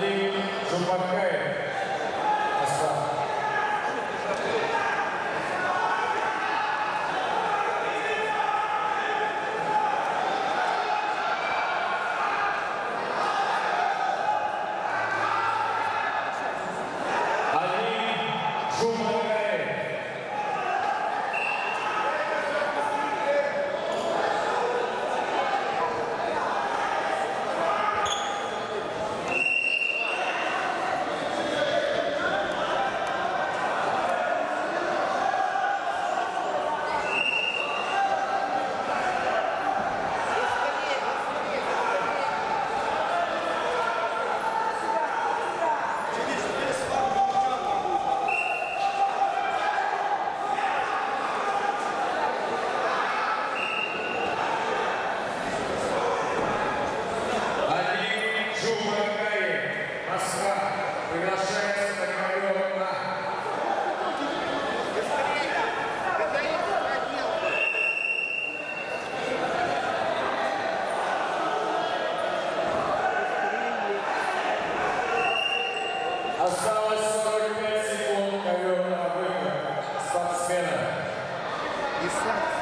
Jalil Zubair. Isso.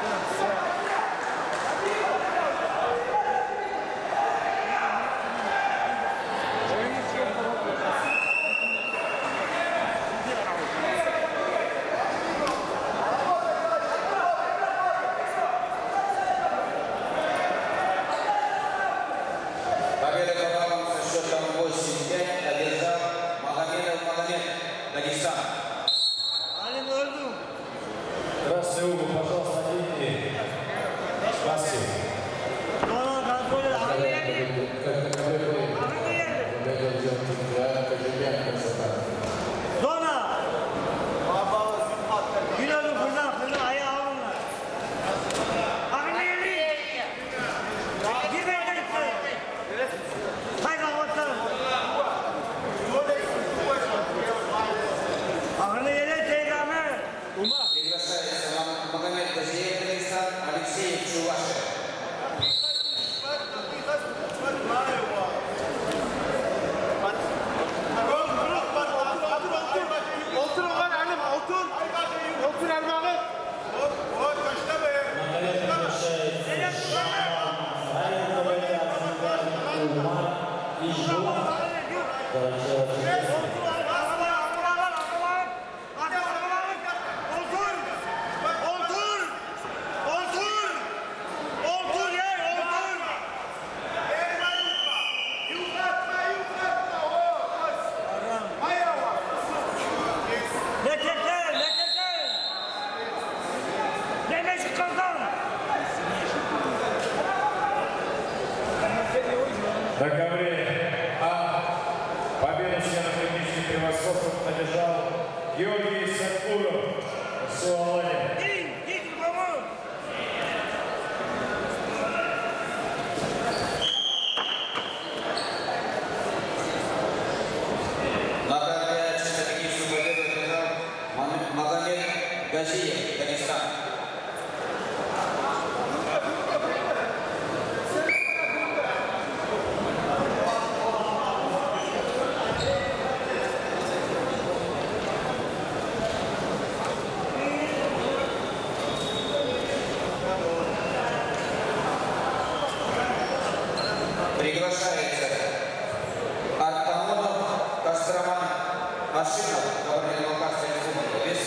Thank. договоре А победу членов Ильичных превосходства одержал Георгий Сакуров в Суалане. Награда стратегическую победу Магомед Газиев, Дагестан. приглашается Артамонов, Костроман, Машинов, Гаврилов.